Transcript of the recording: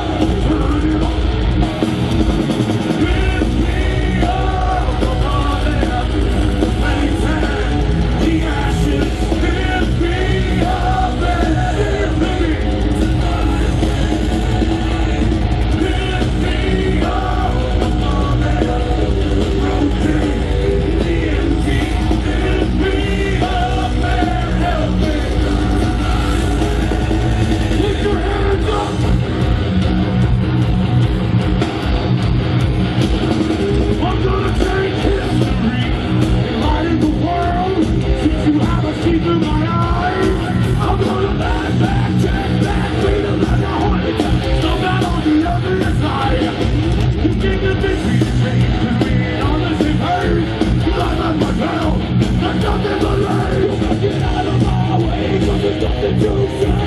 Woo! nothing to say